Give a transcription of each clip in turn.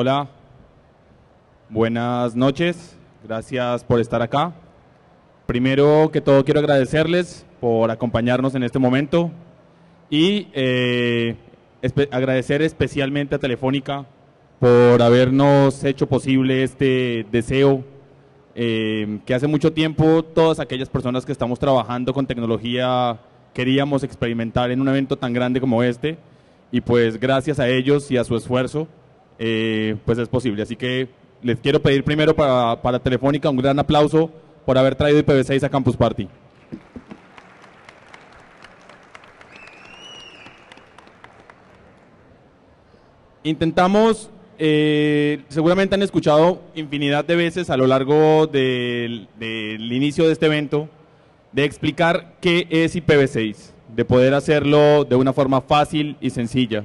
Hola, buenas noches, gracias por estar acá. Primero que todo quiero agradecerles por acompañarnos en este momento y eh, agradecer especialmente a Telefónica por habernos hecho posible este deseo eh, que hace mucho tiempo todas aquellas personas que estamos trabajando con tecnología queríamos experimentar en un evento tan grande como este. Y pues gracias a ellos y a su esfuerzo eh, pues es posible. Así que les quiero pedir primero para, para Telefónica un gran aplauso por haber traído IPv6 a Campus Party. Intentamos, eh, seguramente han escuchado infinidad de veces a lo largo del, del inicio de este evento, de explicar qué es IPv6, de poder hacerlo de una forma fácil y sencilla.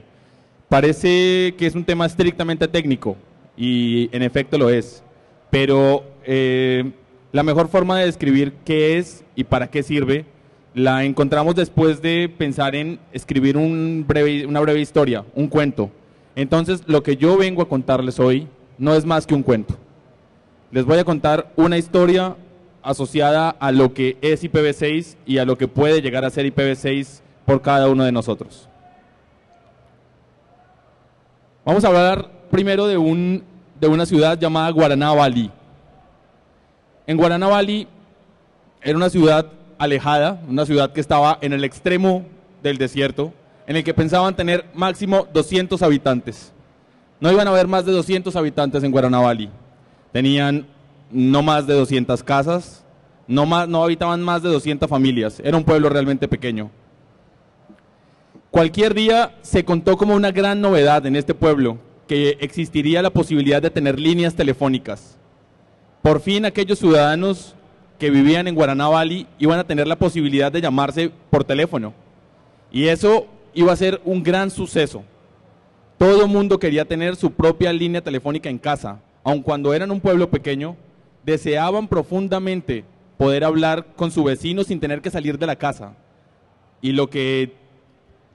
Parece que es un tema estrictamente técnico y en efecto lo es, pero eh, la mejor forma de describir qué es y para qué sirve la encontramos después de pensar en escribir un breve- una breve historia, un cuento. Entonces, lo que yo vengo a contarles hoy no es más que un cuento. Les voy a contar una historia asociada a lo que es IPv6 y a lo que puede llegar a ser IPv6 por cada uno de nosotros. Vamos a hablar primero de, un, de una ciudad llamada Guaranabali. En Guaranabali era una ciudad alejada, una ciudad que estaba en el extremo del desierto, en el que pensaban tener máximo 200 habitantes. No iban a haber más de 200 habitantes en Guaranabali. Tenían no más de 200 casas, no, no habitaban más de 200 familias. Era un pueblo realmente pequeño. Cualquier día se contó como una gran novedad en este pueblo que existiría la posibilidad de tener líneas telefónicas. Por fin aquellos ciudadanos que vivían en Guaranabali iban a tener la posibilidad de llamarse por teléfono. Y eso iba a ser un gran suceso. Todo mundo quería tener su propia línea telefónica en casa, aun cuando eran un pueblo pequeño, deseaban profundamente poder hablar con su vecino sin tener que salir de la casa. Y lo que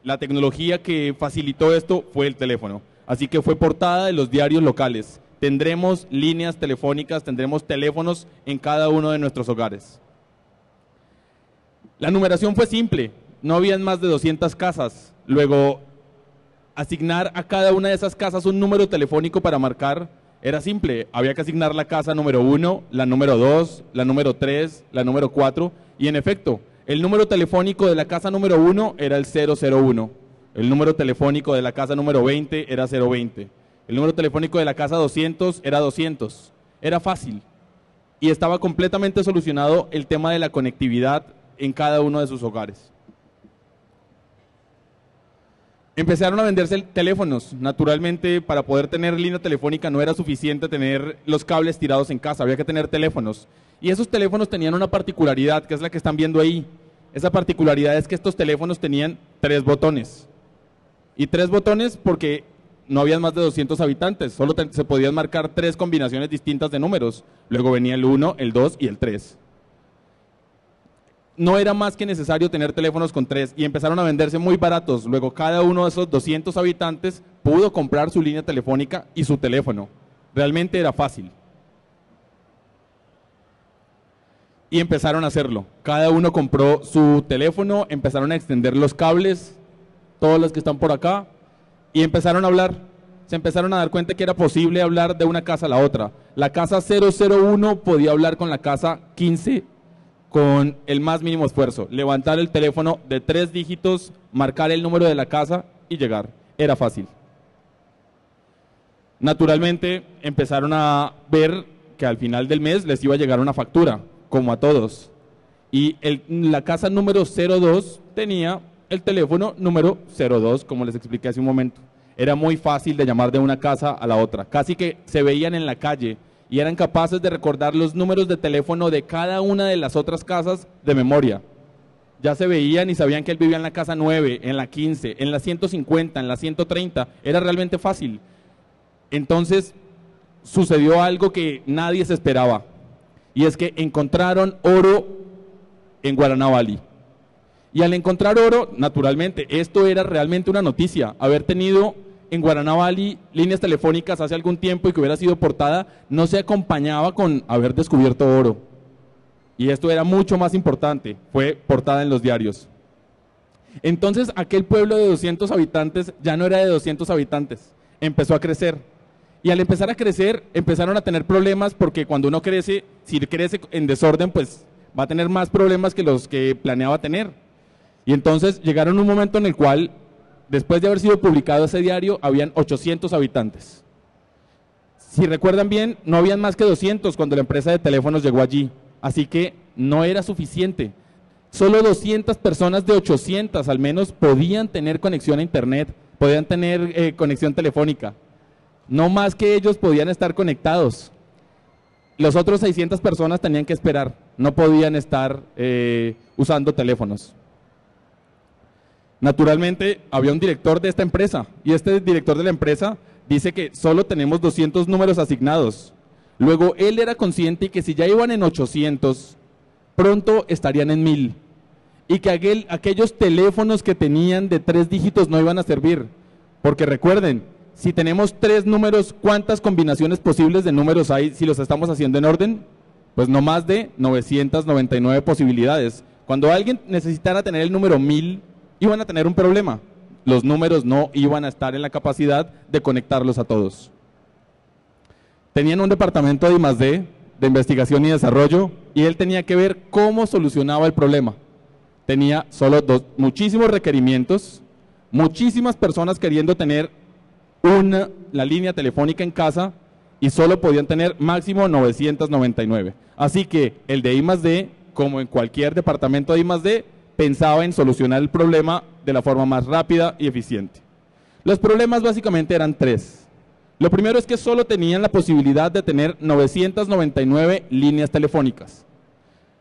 la tecnología que facilitó esto fue el teléfono. Así que fue portada de los diarios locales. Tendremos líneas telefónicas, tendremos teléfonos en cada uno de nuestros hogares. La numeración fue simple, no habían más de 200 casas. Luego, asignar a cada una de esas casas un número telefónico para marcar era simple. Había que asignar la casa número 1, la número 2, la número 3, la número 4. Y en efecto, el número telefónico de la casa número 1 era el 001. El número telefónico de la casa número 20 era 020. El número telefónico de la casa 200 era 200. Era fácil. Y estaba completamente solucionado el tema de la conectividad en cada uno de sus hogares. Empezaron a venderse teléfonos. Naturalmente, para poder tener línea telefónica no era suficiente tener los cables tirados en casa, había que tener teléfonos. Y esos teléfonos tenían una particularidad, que es la que están viendo ahí. Esa particularidad es que estos teléfonos tenían tres botones. Y tres botones porque no habían más de 200 habitantes, solo se podían marcar tres combinaciones distintas de números. Luego venía el 1, el 2 y el 3 no era más que necesario tener teléfonos con tres y empezaron a venderse muy baratos. Luego cada uno de esos 200 habitantes pudo comprar su línea telefónica y su teléfono. Realmente era fácil. Y empezaron a hacerlo. Cada uno compró su teléfono, empezaron a extender los cables, todos los que están por acá, y empezaron a hablar. Se empezaron a dar cuenta que era posible hablar de una casa a la otra. La casa 001 podía hablar con la casa 15 con el más mínimo esfuerzo. Levantar el teléfono de tres dígitos, marcar el número de la casa y llegar. Era fácil. Naturalmente empezaron a ver que al final del mes les iba a llegar una factura, como a todos. Y la casa número 02 tenía el teléfono número 02, como les expliqué hace un momento. Era muy fácil de llamar de una casa a la otra. Casi que se veían en la calle y eran capaces de recordar los números de teléfono de cada una de las otras casas de memoria. Ya se veían y sabían que él vivía en la casa 9, en la 15, en la 150, en la 130. Era realmente fácil. Entonces sucedió algo que nadie se esperaba. Y es que encontraron oro en Guaranabali. Y al encontrar oro, naturalmente, esto era realmente una noticia. Haber tenido en Guaranavali líneas telefónicas hace algún tiempo y que hubiera sido portada, no se acompañaba con haber descubierto oro. Y esto era mucho más importante, fue portada en los diarios. Entonces aquel pueblo de 200 habitantes ya no era de 200 habitantes, empezó a crecer. Y al empezar a crecer, empezaron a tener problemas porque cuando uno crece, si crece en desorden, pues va a tener más problemas que los que planeaba tener. Y entonces llegaron a un momento en el cual, después de haber sido publicado ese diario, habían 800 habitantes. Si recuerdan bien, no habían más que 200 cuando la empresa de teléfonos llegó allí. Así que no era suficiente. Solo 200 personas de 800 al menos podían tener conexión a Internet, podían tener eh, conexión telefónica. No más que ellos podían estar conectados. Los otros 600 personas tenían que esperar, no podían estar eh, usando teléfonos. Naturalmente, había un director de esta empresa y este director de la empresa dice que solo tenemos 200 números asignados. Luego, él era consciente que si ya iban en 800, pronto estarían en 1000 y que aquellos teléfonos que tenían de tres dígitos no iban a servir. Porque recuerden, si tenemos tres números, ¿cuántas combinaciones posibles de números hay si los estamos haciendo en orden? Pues no más de 999 posibilidades. Cuando alguien necesitara tener el número 1000, iban a tener un problema. Los números no iban a estar en la capacidad de conectarlos a todos. Tenían un departamento de I+D, de investigación y desarrollo, y él tenía que ver cómo solucionaba el problema. Tenía solo dos, muchísimos requerimientos, muchísimas personas queriendo tener una, la línea telefónica en casa y solo podían tener máximo 999. Así que el de I+D, como en cualquier departamento de I+D, pensaba en solucionar el problema de la forma más rápida y eficiente. Los problemas básicamente eran tres. Lo primero es que solo tenían la posibilidad de tener 999 líneas telefónicas.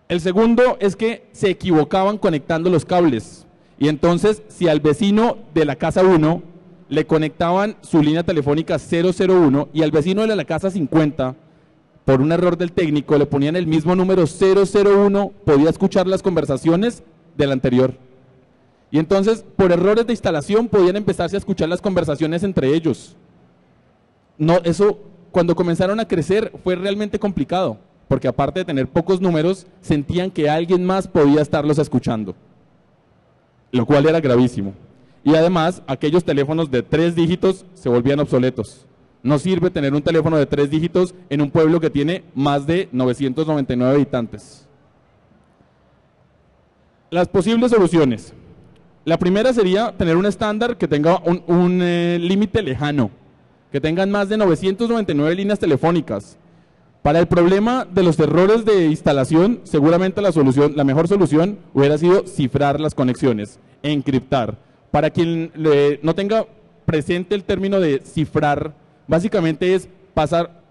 El segundo es que se equivocaban conectando los cables. Y entonces, si al vecino de la casa 1 le conectaban su línea telefónica 001 y al vecino de la casa 50, por un error del técnico, le ponían el mismo número 001, podía escuchar las conversaciones del anterior. Y entonces, por errores de instalación, podían empezarse a escuchar las conversaciones entre ellos. No, eso, cuando comenzaron a crecer, fue realmente complicado, porque aparte de tener pocos números, sentían que alguien más podía estarlos escuchando, lo cual era gravísimo. Y además, aquellos teléfonos de tres dígitos se volvían obsoletos. No sirve tener un teléfono de tres dígitos en un pueblo que tiene más de 999 habitantes. Las posibles soluciones. La primera sería tener un estándar que tenga un, eh, límite lejano, que tengan más de 999 líneas telefónicas. Para el problema de los errores de instalación, seguramente la solución, la mejor solución hubiera sido cifrar las conexiones, encriptar. Para quien no tenga presente el término de cifrar, básicamente es pasar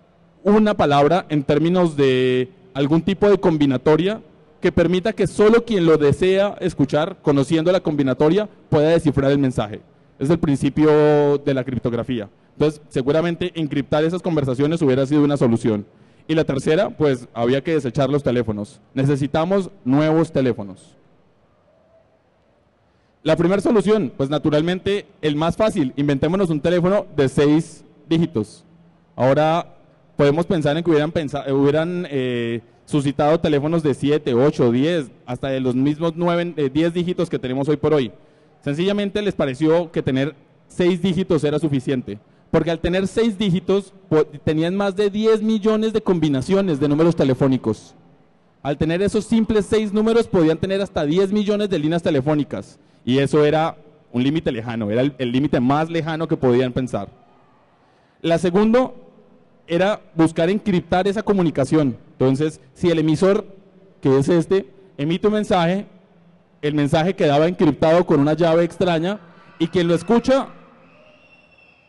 una palabra en términos de algún tipo de combinatoria que permita que solo quien lo desea escuchar, conociendo la combinatoria, pueda descifrar el mensaje. Es el principio de la criptografía. Entonces, seguramente encriptar esas conversaciones hubiera sido una solución. Y la tercera, pues había que desechar los teléfonos. Necesitamos nuevos teléfonos. La primera solución, pues naturalmente el más fácil, inventémonos un teléfono de seis dígitos. Ahora podemos pensar en que hubieran, hubieran eh, suscitado teléfonos de 7, 8, 10, hasta de los mismos 9, 10 dígitos que tenemos hoy por hoy. Sencillamente les pareció que tener seis dígitos era suficiente, porque al tener seis dígitos tenían más de 10 millones de combinaciones de números telefónicos. Al tener esos simples seis números podían tener hasta 10 millones de líneas telefónicas. Y eso era un límite lejano, era el, límite más lejano que podían pensar. La segunda era buscar encriptar esa comunicación. Entonces, si el emisor, que es este, emite un mensaje, el mensaje quedaba encriptado con una llave extraña y quien lo escucha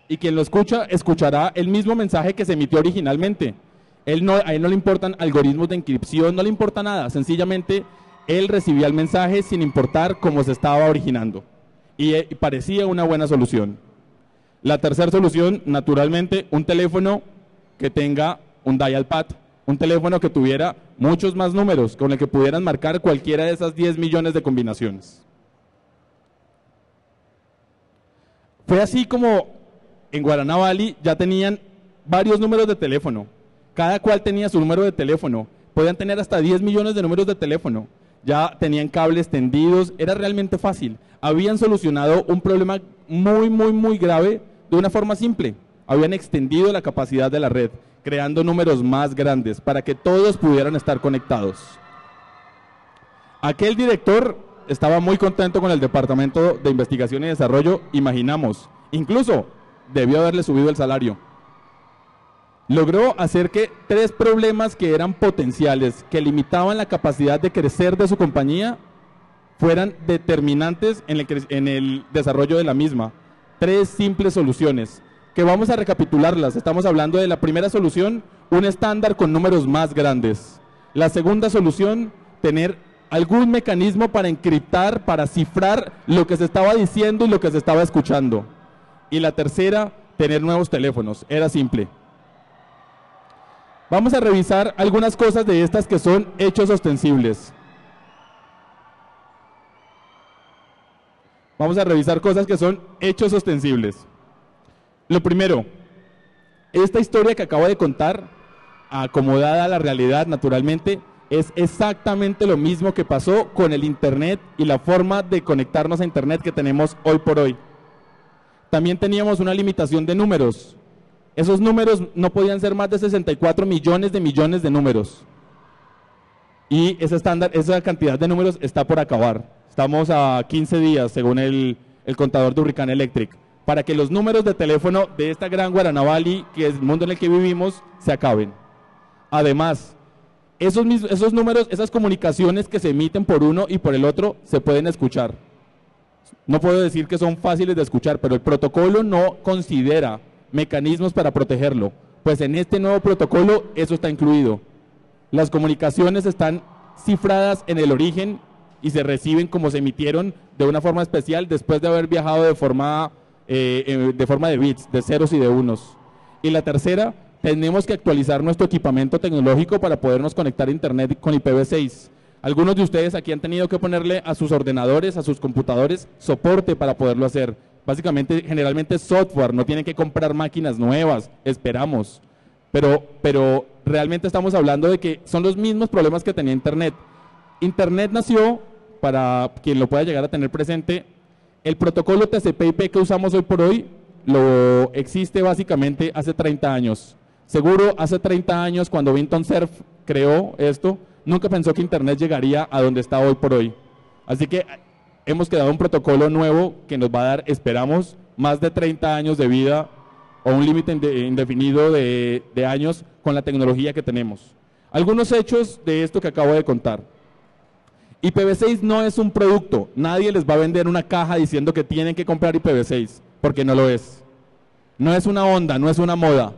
y quien lo escucha escuchará el mismo mensaje que se emitió originalmente. Él no, a él no le importan algoritmos de encripción, no le importa nada, sencillamente él recibía el mensaje sin importar cómo se estaba originando. Y, eh, parecía una buena solución. La tercera solución, naturalmente, un teléfono que tenga un dial pad, un teléfono que tuviera muchos más números, con el que pudieran marcar cualquiera de esas 10 millones de combinaciones. Fue así como en Guaraná Valley ya tenían varios números de teléfono. Cada cual tenía su número de teléfono. Podían tener hasta 10 millones de números de teléfono. Ya tenían cables tendidos. Era realmente fácil. Habían solucionado un problema muy, muy, muy grave de una forma simple. Habían extendido la capacidad de la red, creando números más grandes para que todos pudieran estar conectados. Aquel director estaba muy contento con el Departamento de Investigación y Desarrollo, imaginamos. Incluso debió haberle subido el salario. Logró hacer que tres problemas que eran potenciales, que limitaban la capacidad de crecer de su compañía, fueran determinantes en el, desarrollo de la misma. Tres simples soluciones, que vamos a recapitularlas. Estamos hablando de la primera solución, un estándar con números más grandes. La segunda solución, tener algún mecanismo para encriptar, para cifrar lo que se estaba diciendo y lo que se estaba escuchando. Y la tercera, tener nuevos teléfonos. Era simple. Vamos a revisar algunas cosas de estas que son hechos ostensibles. Vamos a revisar cosas que son hechos ostensibles. Lo primero, esta historia que acabo de contar, acomodada a la realidad naturalmente, es exactamente lo mismo que pasó con el Internet y la forma de conectarnos a Internet que tenemos hoy por hoy. También teníamos una limitación de números. Esos números no podían ser más de 64 millones de millones de números. Y ese esa cantidad de números está por acabar. Estamos a 15 días, según el, contador de Hurricane Electric, para que los números de teléfono de esta gran Guaranavali, que es el mundo en el que vivimos, se acaben. Además, esos, esos números, esas comunicaciones que se emiten por uno y por el otro, se pueden escuchar. No puedo decir que son fáciles de escuchar, pero el protocolo no considera mecanismos para protegerlo, pues en este nuevo protocolo eso está incluido. Las comunicaciones están cifradas en el origen y se reciben como se emitieron de una forma especial después de haber viajado de forma, eh, de, forma de bits, de ceros y de unos. Y la tercera, tenemos que actualizar nuestro equipamiento tecnológico para podernos conectar a Internet con IPv6. Algunos de ustedes aquí han tenido que ponerle a sus ordenadores, a sus computadores, soporte para poderlo hacer básicamente generalmente software, no tienen que comprar máquinas nuevas, esperamos. Pero, pero realmente estamos hablando de que son los mismos problemas que tenía Internet. Internet nació, para quien lo pueda llegar a tener presente, el protocolo TCP/IP que usamos hoy por hoy lo existe básicamente hace 30 años. Seguro hace 30 años cuando Vinton Cerf creó esto, nunca pensó que Internet llegaría a donde está hoy por hoy. Así que hemos creado un protocolo nuevo que nos va a dar, esperamos, más de 30 años de vida o un límite indefinido de, de años con la tecnología que tenemos. Algunos hechos de esto que acabo de contar. IPv6 no es un producto, nadie les va a vender una caja diciendo que tienen que comprar IPv6, porque no lo es. No es una onda, no es una moda.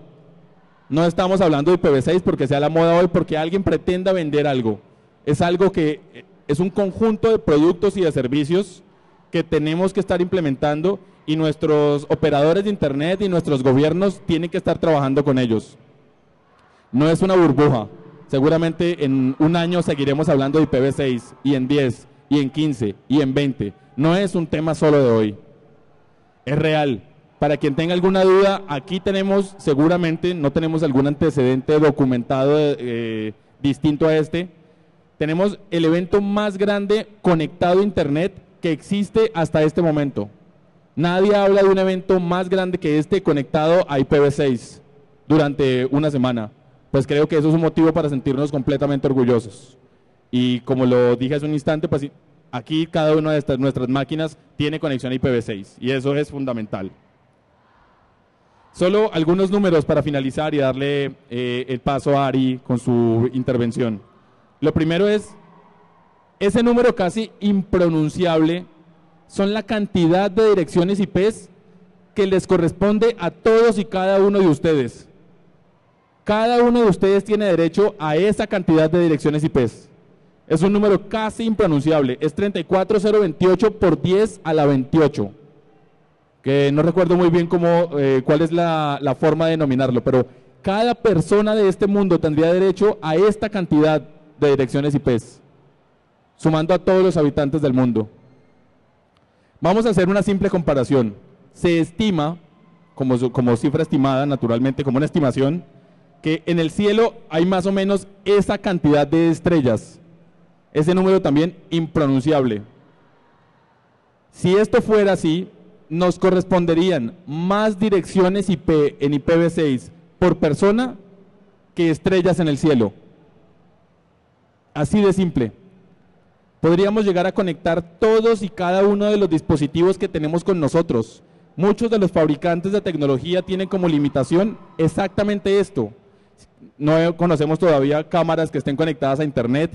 No estamos hablando de IPv6 porque sea la moda hoy, porque alguien pretenda vender algo. Es algo que es un conjunto de productos y de servicios que tenemos que estar implementando y nuestros operadores de Internet y nuestros gobiernos tienen que estar trabajando con ellos. No es una burbuja. Seguramente en un año seguiremos hablando de IPv6 y en 10 y en 15 y en 20. No es un tema solo de hoy. Es real. Para quien tenga alguna duda, aquí tenemos seguramente, no tenemos algún antecedente documentado eh, distinto a este, tenemos el evento más grande conectado a Internet que existe hasta este momento. Nadie habla de un evento más grande que este conectado a IPv6 durante una semana. Pues creo que eso es un motivo para sentirnos completamente orgullosos. Y como lo dije hace un instante, pues aquí cada una de nuestras máquinas tiene conexión a IPv6 y eso es fundamental. Solo algunos números para finalizar y darle eh, el paso a Ari con su intervención. Lo primero es, ese número casi impronunciable son la cantidad de direcciones IPs que les corresponde a todos y cada uno de ustedes. Cada uno de ustedes tiene derecho a esa cantidad de direcciones IPs. Es un número casi impronunciable. Es 34028 por 10 a la 28. Que no recuerdo muy bien cómo, eh, cuál es la, la forma de denominarlo, pero cada persona de este mundo tendría derecho a esta cantidad de direcciones IPs, sumando a todos los habitantes del mundo. Vamos a hacer una simple comparación. Se estima, como, como cifra estimada, naturalmente, como una estimación, que en el cielo hay más o menos esa cantidad de estrellas. Ese número también impronunciable. Si esto fuera así, nos corresponderían más direcciones IP en IPv6 por persona que estrellas en el cielo. Así de simple. Podríamos llegar a conectar todos y cada uno de los dispositivos que tenemos con nosotros. Muchos de los fabricantes de tecnología tienen como limitación exactamente esto. No conocemos todavía cámaras que estén conectadas a Internet,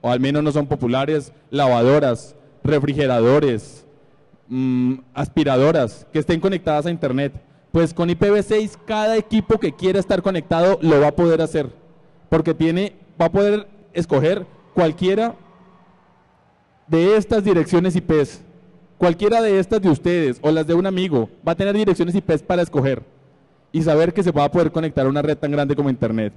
o al menos no son populares, lavadoras, refrigeradores, mm, aspiradoras que estén conectadas a Internet. Pues con IPv6 cada equipo que quiera estar conectado lo va a poder hacer, porque tiene, va a poder escoger cualquiera de estas direcciones IPs, cualquiera de estas de ustedes o las de un amigo, va a tener direcciones IPs para escoger y saber que se va a poder conectar a una red tan grande como Internet.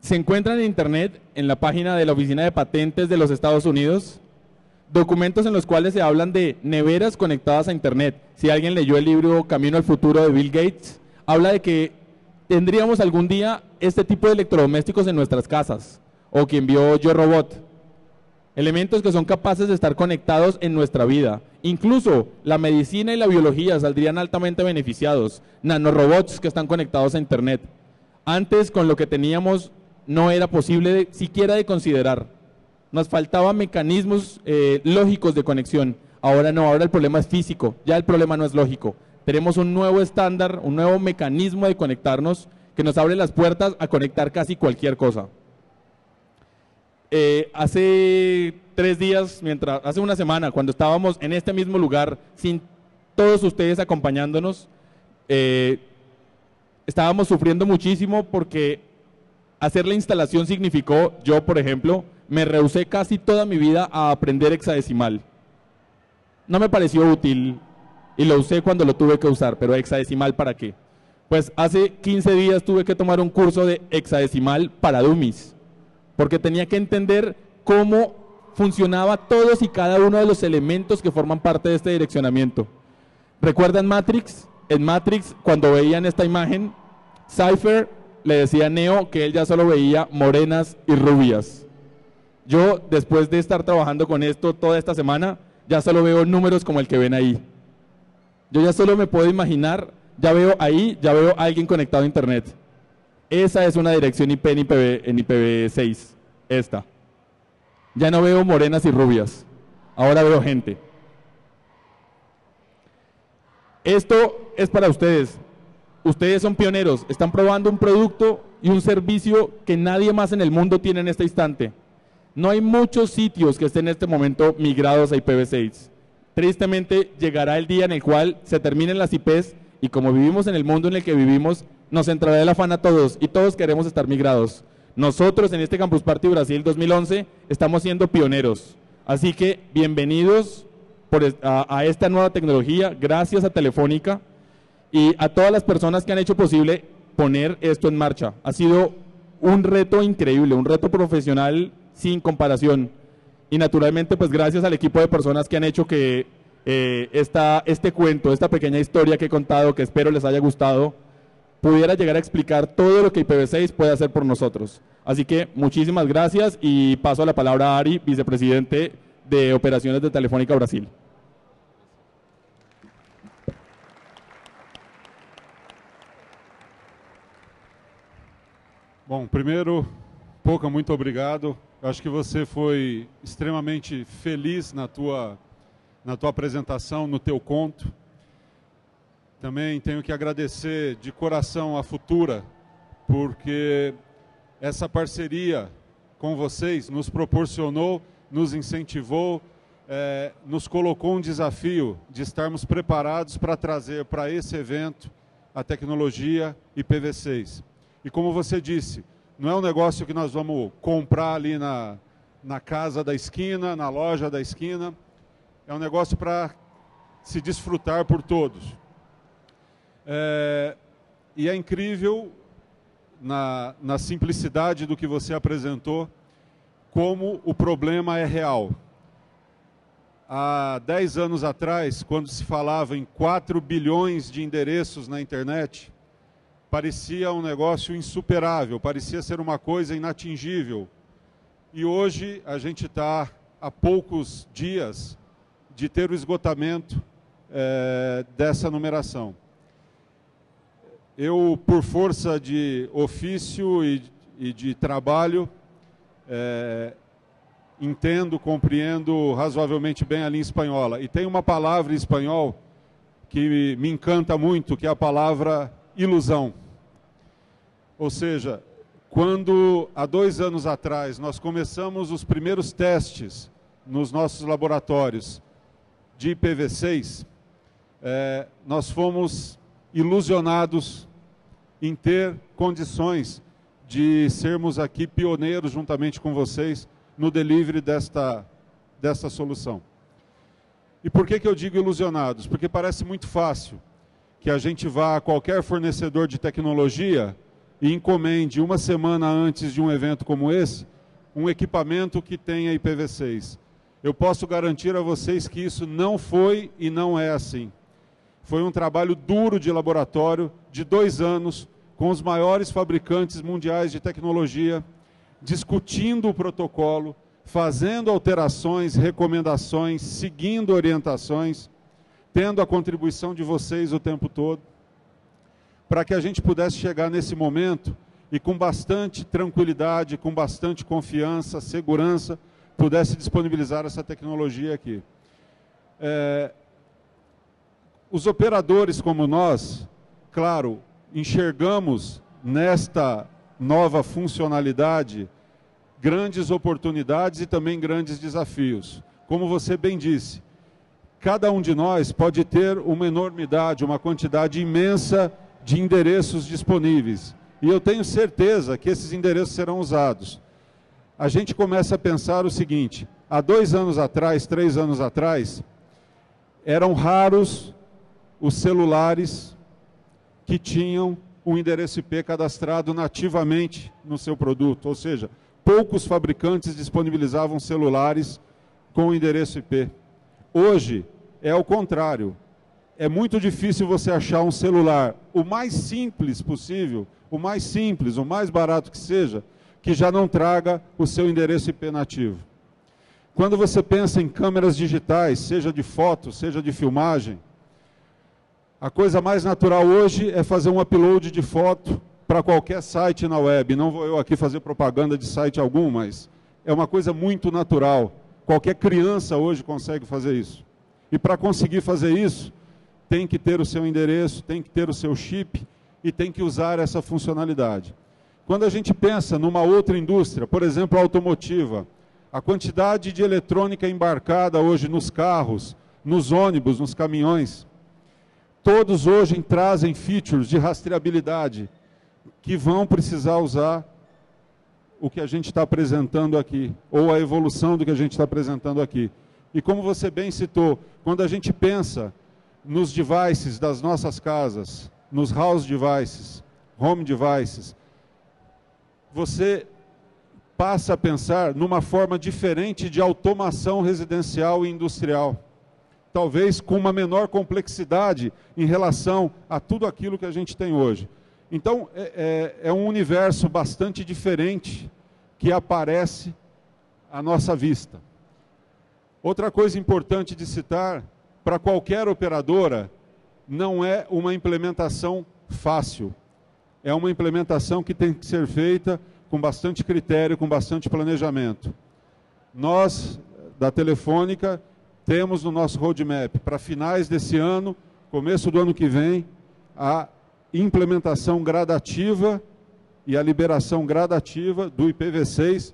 Se encuentran en Internet, en la página de la Oficina de Patentes de los Estados Unidos, documentos en los cuales se hablan de neveras conectadas a Internet. Si alguien leyó el libro Camino al Futuro de Bill Gates, habla de que tendríamos algún día este tipo de electrodomésticos en nuestras casas, o quien vio Yo Robot. Elementos que son capaces de estar conectados en nuestra vida. Incluso la medicina y la biología saldrían altamente beneficiados. Nanorobots que están conectados a Internet. Antes, con lo que teníamos, no era posible siquiera de considerar. Nos faltaban mecanismos eh, lógicos de conexión. Ahora no, ahora el problema es físico, ya el problema no es lógico. Tenemos un nuevo estándar, un nuevo mecanismo de conectarnos que nos abre las puertas a conectar casi cualquier cosa. Eh, hace tres días, mientras, hace una semana, cuando estábamos en este mismo lugar, sin todos ustedes acompañándonos, eh, estábamos sufriendo muchísimo porque hacer la instalación significó, yo por ejemplo, me rehusé casi toda mi vida a aprender hexadecimal. No me pareció útil y lo usé cuando lo tuve que usar, pero hexadecimal para qué? Pues hace 15 días tuve que tomar un curso de hexadecimal para dummies, porque tenía que entender cómo funcionaba todos y cada uno de los elementos que forman parte de este direccionamiento. ¿Recuerdan Matrix? En Matrix, cuando veían esta imagen, Cypher le decía a Neo que él ya solo veía morenas y rubias. Yo, después de estar trabajando con esto toda esta semana, ya solo veo números como el que ven ahí. Yo ya solo me puedo imaginar, ya veo ahí, ya veo a alguien conectado a internet. Esa es una dirección IP en, IPv, en IPv6, esta. Ya no veo morenas y rubias, ahora veo gente. Esto es para ustedes, ustedes son pioneros, están probando un producto y un servicio que nadie más en el mundo tiene en este instante. No hay muchos sitios que estén en este momento migrados a IPv6. Tristemente llegará el día en el cual se terminen las IPs y como vivimos en el mundo en el que vivimos, nos entrará el afán a todos y todos queremos estar migrados. Nosotros en este Campus Party Brasil 2011 estamos siendo pioneros. Así que bienvenidos a esta nueva tecnología, gracias a Telefónica y a todas las personas que han hecho posible poner esto en marcha. Ha sido un reto increíble, un reto profesional sin comparación. Y naturalmente, pues gracias al equipo de personas que han hecho que eh, este cuento, esta pequeña historia que he contado, que espero les haya gustado, pudiera llegar a explicar todo lo que IPv6 puede hacer por nosotros. Así que muchísimas gracias y paso la palabra a Ari, vicepresidente de Operaciones de Telefónica Brasil. Bom, primeiro, Pouca, muito obrigado. Acho que você foi extremamente feliz na tua, na tua apresentação, no teu conto. Também tenho que agradecer de coração a Futura, porque essa parceria com vocês nos proporcionou, nos incentivou, é, nos colocou um desafio de estarmos preparados para trazer para esse evento a tecnologia IPv6. E como você disse, não é um negócio que nós vamos comprar ali na, na casa da esquina, na loja da esquina. É um negócio para se desfrutar por todos. É, e é incrível, na, na simplicidade do que você apresentou, como o problema é real. há 10 anos atrás, quando se falava em 4 bilhões de endereços na internet, parecia um negócio insuperável, parecia ser uma coisa inatingível. E hoje a gente está a poucos dias de ter o esgotamento é, dessa numeração. Eu, por força de ofício e, e de trabalho, é, entendo, compreendo razoavelmente bem a língua espanhola. E tem uma palavra em espanhol que me encanta muito, que é a palavra ilusão. Ou seja, quando há dois anos atrás nós começamos os primeiros testes nos nossos laboratórios de IPv6, é, nós fomos ilusionados em ter condições de sermos aqui pioneiros juntamente com vocês no delivery desta, desta solução. E por que, que eu digo ilusionados? Porque parece muito fácil que a gente vá a qualquer fornecedor de tecnologia e encomende uma semana antes de um evento como esse um equipamento que tenha IPv6. Eu posso garantir a vocês que isso não foi e não é assim. Foi um trabalho duro de laboratório de dois anos com os maiores fabricantes mundiais de tecnologia discutindo o protocolo, fazendo alterações, recomendações, seguindo orientações, tendo a contribuição de vocês o tempo todo, para que a gente pudesse chegar nesse momento e com bastante tranquilidade, com bastante confiança, segurança, pudesse disponibilizar essa tecnologia aqui. É, os operadores como nós, claro, enxergamos nesta nova funcionalidade, grandes oportunidades e também grandes desafios. Como você bem disse, cada um de nós pode ter uma enormidade, uma quantidade imensa de endereços disponíveis. E eu tenho certeza que esses endereços serão usados. A gente começa a pensar o seguinte: há dois anos atrás, três anos atrás, eram raros os celulares que tinham um endereço IP cadastrado nativamente no seu produto, ou seja, poucos fabricantes disponibilizavam celulares com endereço IP. Hoje é o contrário. É muito difícil você achar um celular o mais simples possível, o mais simples, o mais barato que seja, que já não traga o seu endereço IP nativo. Quando você pensa em câmeras digitais, seja de foto, seja de filmagem, a coisa mais natural hoje é fazer um upload de foto para qualquer site na web. Não vou eu aqui fazer propaganda de site algum, mas é uma coisa muito natural. Qualquer criança hoje consegue fazer isso. E para conseguir fazer isso, tem que ter o seu endereço, tem que ter o seu chip e tem que usar essa funcionalidade. Quando a gente pensa numa outra indústria, por exemplo, a automotiva, a quantidade de eletrônica embarcada hoje nos carros, nos ônibus, nos caminhões, Todos hoje trazem features de rastreabilidade que vão precisar usar o que a gente está apresentando aqui, ou a evolução do que a gente está apresentando aqui. E como você bem citou, quando a gente pensa nos devices das nossas casas, nos house devices, home devices, você passa a pensar numa forma diferente de automação residencial e industrial talvez com uma menor complexidade em relação a tudo aquilo que a gente tem hoje. Então, é, é, é um universo bastante diferente que aparece à nossa vista. Outra coisa importante de citar, para qualquer operadora, não é uma implementação fácil. É uma implementação que tem que ser feita com bastante critério, com bastante planejamento. Nós, da Telefônica, temos no nosso roadmap para finais desse ano, começo do ano que vem, a implementação gradativa e a liberação gradativa do IPv6,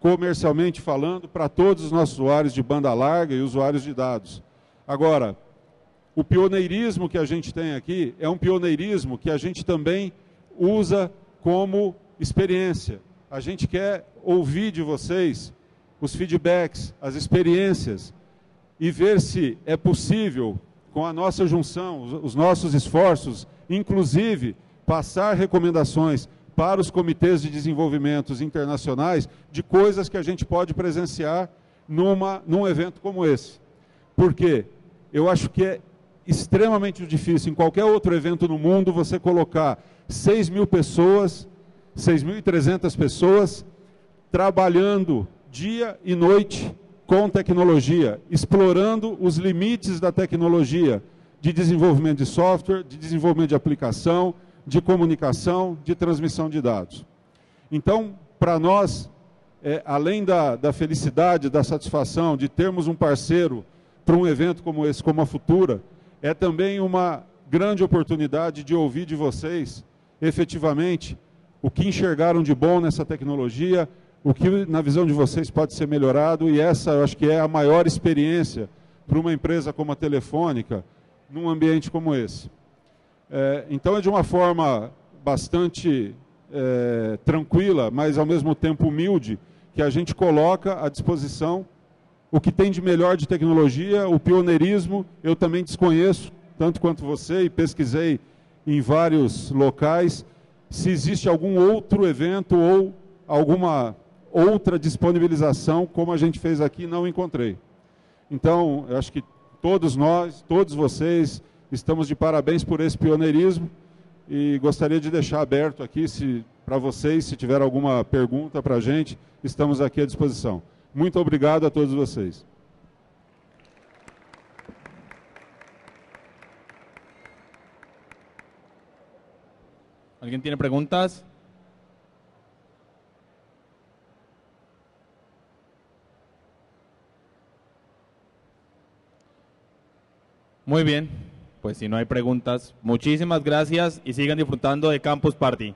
comercialmente falando, para todos os nossos usuários de banda larga e usuários de dados. Agora, o pioneirismo que a gente tem aqui é um pioneirismo que a gente também usa como experiência. A gente quer ouvir de vocês os feedbacks, as experiências, e ver se é possível, com a nossa junção, os nossos esforços, inclusive passar recomendações para os comitês de desenvolvimento internacionais de coisas que a gente pode presenciar numa, num evento como esse. Por quê? Eu acho que é extremamente difícil em qualquer outro evento no mundo você colocar 6 mil pessoas, 6.300 pessoas trabalhando dia e noite com tecnologia, explorando os limites da tecnologia de desenvolvimento de software, de desenvolvimento de aplicação, de comunicação, de transmissão de dados. Então, para nós, é, além da, da felicidade, da satisfação de termos um parceiro para um evento como esse, como a Futura, é também uma grande oportunidade de ouvir de vocês, efetivamente, o que enxergaram de bom nessa tecnologia, o que, na visão de vocês, pode ser melhorado, e essa, eu acho que é a maior experiência para uma empresa como a Telefônica, num ambiente como esse. É, então, é de uma forma bastante é, tranquila, mas ao mesmo tempo humilde, que a gente coloca à disposição o que tem de melhor de tecnologia, o pioneirismo, eu também desconheço, tanto quanto você, e pesquisei em vários locais, se existe algum outro evento ou alguma outra disponibilização, como a gente fez aqui, não encontrei. Então, eu acho que todos nós, todos vocês, estamos de parabéns por esse pioneirismo e gostaria de deixar aberto aqui, para vocês, se tiver alguma pergunta para a gente, estamos aqui à disposição. Muito obrigado a todos vocês. ¿Alguien tiene preguntas? Muy bien, pues si no hay preguntas, muchísimas gracias y sigan disfrutando de Campus Party.